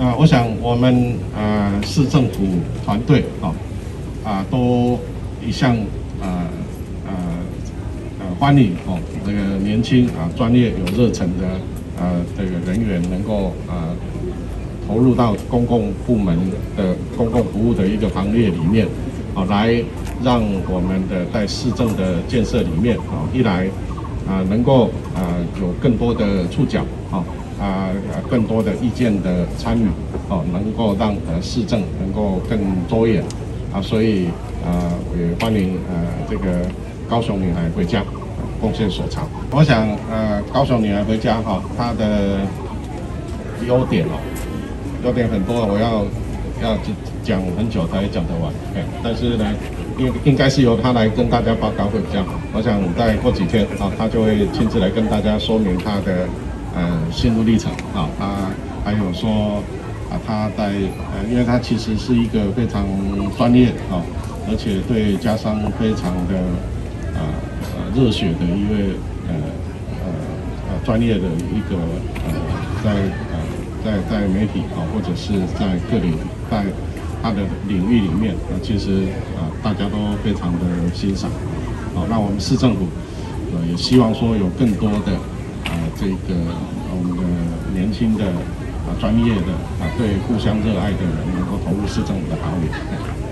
啊，我想我们呃市政府团队啊啊都一向啊呃呃欢迎哦这个年轻啊专业有热忱的呃这个人员能够啊投入到公共部门的公共服务的一个行列里面，啊来让我们的在市政的建设里面啊一来啊能够啊有更多的触角啊。啊，更多的意见的参与，哦，能够让呃市政能够更多元，啊，所以啊也欢迎呃这个高雄女孩回家，贡献所长。我想呃高雄女孩回家哈，她的优点哦，优点很多，我要要讲很久才讲得完，哎，但是呢，应应该是由她来跟大家报告会比较好。我想再过几天啊，她就会亲自来跟大家说明她的。呃，心路历程啊，他还有说啊，他在呃，因为他其实是一个非常专业啊，而且对家商非常的呃呃热血的一位呃呃呃专业的一个呃在呃在在媒体啊，或者是在各领在他的领域里面啊，其实啊大家都非常的欣赏。啊，那我们市政府呃也希望说有更多的。这个我们的年轻的啊专业的啊对故乡热爱的人能够投入市政府的行列。